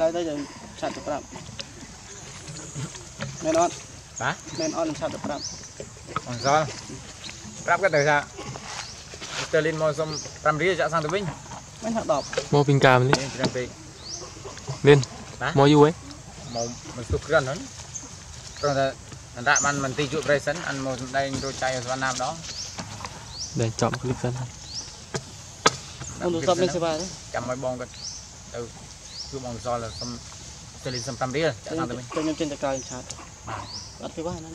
ដល់ទៅយើងឆាប់ទៅប្រាប់មែនអត់បាទមែនអត់នឹងឆាប់ទៅប្រាប់អនសល់ប្រាប់គាត់ទៅថាទៅលីនមកសុំ5រៀលចាក់សាំងទៅវិញមិនថា10មកពីកាមនេះច្រើនពេកលីនមកយូរហ៎មកមកស្ទុះក្រាន់ហ្នឹងព្រោះថាអន្តរបានមន្ទីរជួបប្រេសិនអានមកសំដែងរួចចៃសវណ្ណាម្ដងដែលចប់គ្លីបសិនហើយអង្គទៅសពនេះសេវាចាំឲ្យបងគាត់ទៅ ជួបអង្គសល់សុំទៅលេងសុំ5រៀលចាក់តាមទៅវិញខ្ញុំចេញទៅក្រៅឆាតអត់ទៅបានហ្នឹង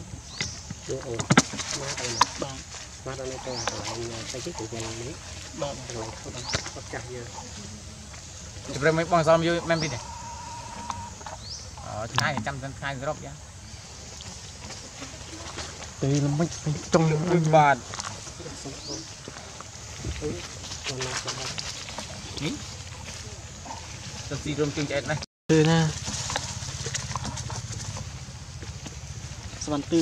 យកអូមកអីបាទមកដល់នេះទៅកន្លែងស្អីគេគេនេះបាទកន្លែងខ្លួនអត់ចាស់យើជម្រាបមកបងសល់យូរមែនទេអឺថ្ងៃចាំថ្ងៃសរុបយ៉ាទៅល្មិចពេញចុងបាទនេះ ទៅស៊ីរួមជើងឆ្អែតណាគឺណាស្វាន់ទឿ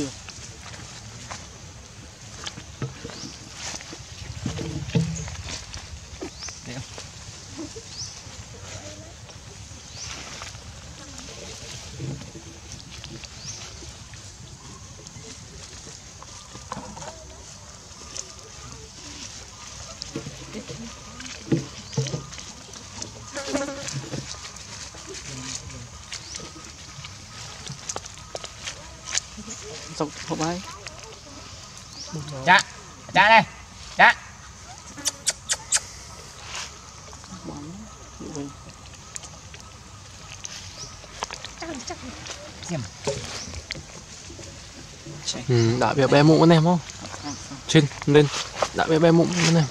xong hộp ấy dạ dạ đây dạ, dạ. Ừ, đã bị bé mũ em không? Ờ, ờ, ờ. Trên, lên, đã bị bé mũ em.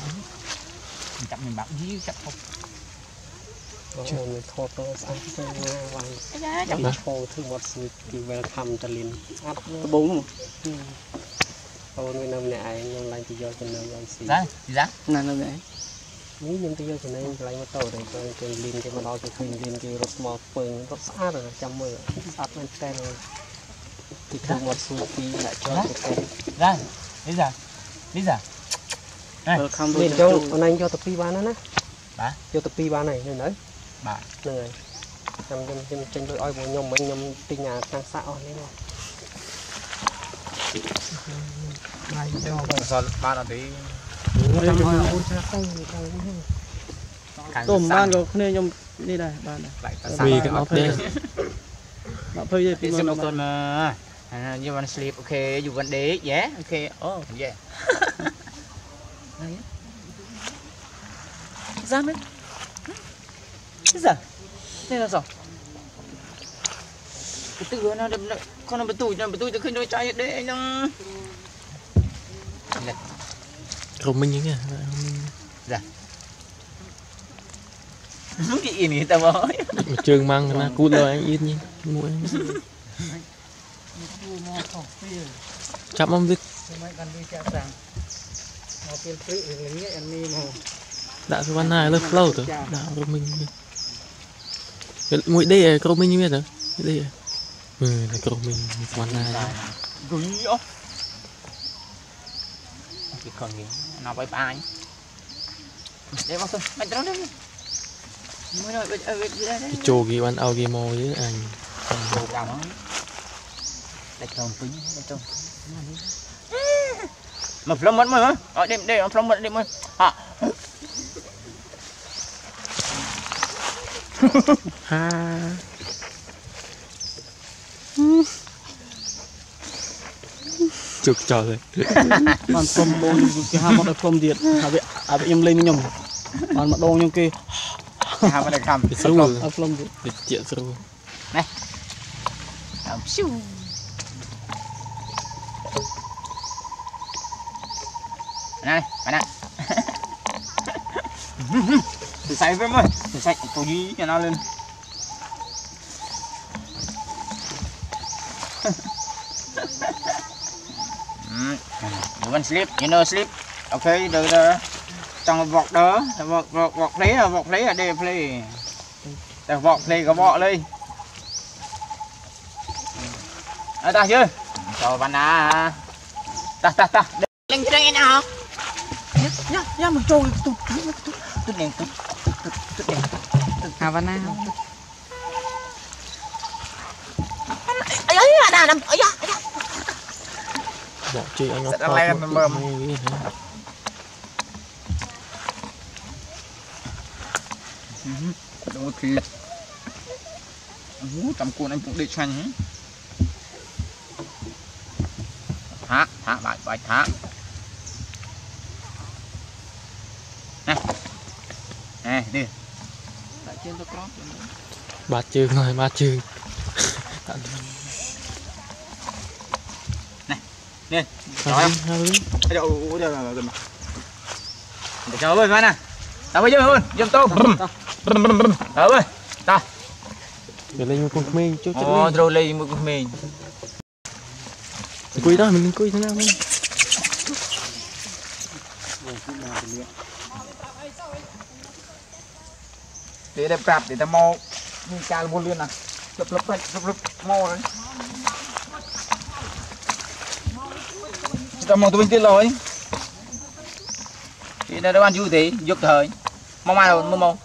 Chậm mình bảo dí chậm không? បងអូនមិនថតទៅស្អាតទៅវាងចាំឈោធ្វើមកស្វីពី welcome តលីនអត់ cái bóng đúng không អូនវានៅម្នាក់ឯងខ្ញុំឡើងទៅយកចំណើមឡើងស៊ី Dạ Gì dạ này là vậy នេះខ្ញុំទៅយកចំណើមកន្លែងម៉ូតូទៅទៅគេលីនគេមកដល់គេឃើញលីនគេរត់មកពើងរត់ស្អាតចាំមើលស្អាតមែនតើទីធ្វើមកស្វីពីដាក់ចូលទៅទៅ Dạ Lý dạ Lý dạ Này. welcome នេះ to ចូល the អូនឯងយកទៅពីរបានណាណាបាទយកទៅពីរបានហើយនៅនៅ បាទ ហ្នឹងហើយខ្ញុំខ្ញុំចេញទៅឲ្យបងខ្ញុំមិញខ្ញុំទិញអាខាងសាក់អស់នេះមកហើយយក Không sao ba là tí ចាំឲ្យអូនចាស់ទៅនេះទៅនេះ Càng tôm sẵn. ban rồi không nên nhom đi đây ban này Lại cả វី sẵn ក៏អត់ដែរ bạn phơi gì Thì xem một tuần mà à, You wanna sleep okay You want day Yeah okay Oh yeah Đấy. giờ nên là sao cái tự nó đập nó con nó bị tụi à, dạ. nó bị tụi tôi khơi đôi trái đấy anh đang không minh nhá không minh dạ. Muốn cái gì người ta mới trường mang là cút rồi anh yên nhỉ nhé anh chạm âm vít. Đã cái văn này lớp lâu rồi đã rồi mình មិនបានវាចាក់សាំងមកពេលព្រឹករឿងនេះអានេះមក ដាក់សវណ្ណាលើ flow ទៅដាក់ក្រុមមិញវាមួយដេក្រុមមិញវាទៅដេអឺតែក្រុមមិញសវណ្ណា Gửi ó Cái con gì Nó bye bye Để vào thôi Mày cho nó đi Mới rồi bây giờ bây giờ ចូលគេបានឲ្យគេមកយើអញ Đồ gạo nó Đây tròn tính Đây tròn Mà plum mất mà Ở đây đây plum mất đây mà ha. Chụp trò rồi bạn tôm bông cái ham bạn được tôm điện. À bị à bị em lên nhầm bạn mà đông nhầm kia. Ham bạn được ham bị sâu rồi à tôm bị chuyện sâu này. Làm siêu này bạn hừ Từ sạch với mày Từ sạch Tôi ghi cho nó lên. You want sleep? You know sleep? Okay, được rồi. Trong vọt đó, vọt vọt vọt lấy à, vọt lấy à, đây play. Đây vọt play có vọt lên. À, ta chưa? Cho bạn à. Ta ta ta. Lên trên nào? Nhá, nhá mà trôi tụt tụt tụt tụt Havana không? ấy ấy nè nằm ấy da bỏ chi anh dạ, sẽ lên mầm đôi khi hú tầm cuộn anh cũng đi xanh hả thả thả lại bài thả. nè đi lại trên tôi crop បាត់ជើងហើយបាត់ជើង Nè, ហើយហើយ Ây, ôi, ôi, ôi, ôi, gần mà. Để cho bơi nè tao bây giờ hơn dâm tôm ờ bơi វាលេងមួយកូនក្មេងចូលចិត្តលេ ồ ង rồi lấy một của mình អង្គុយដល់មិនអង្គុយទៅណាមិន để đẹp rạp để ta mau như ca mua liên nè à. lấp lấp lấp lấp lập mau đấy. Ta mau tụi mình kia rồi thì đây đâu ăn vui thì dục thời. Mau mai rồi mau mau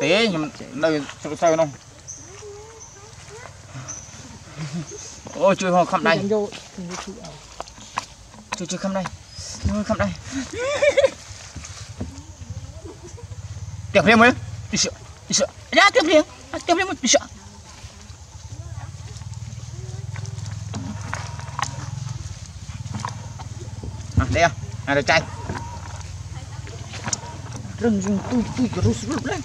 tí nhưng mà đây sao sao không? Ôi, chui không khăm đây. Chui chui khăm đây. Chui khăm đây tiếp liền mới. Đi sợ đi sợ ra tiếp liền tiếp liền đi sợ à, đây à. Này là chai rừng rừng tui tui cái rút rút lên.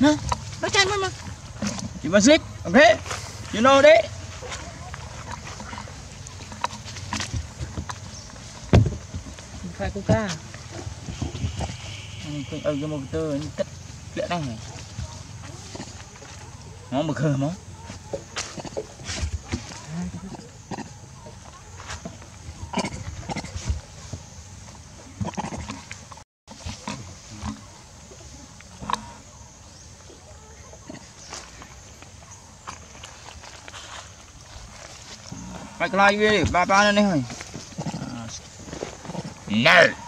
Nè nó chai mà mà. Chỉ mà sleep ok you know đấy. Phải ខ្ញុំឃើញអើយកមកទៅខ្ញុំគិតធ្លាក់ដែរមកមកឃើញមកបាច់ខ្លាចវាបាបានៅនេះហើយ No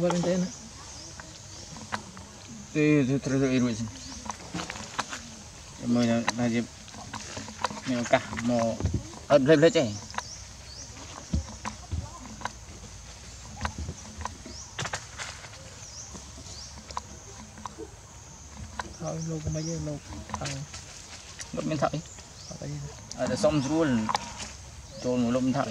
vào lên thế nữa thì thì thì thì rồi mới là là gì? Nhiều cả mộ ớt lên lên chứ thôi luôn có mấy giờ luôn thằng. Lúc miếng thợ ở đây. Đây xong rồi trôn một lúc miếng thợ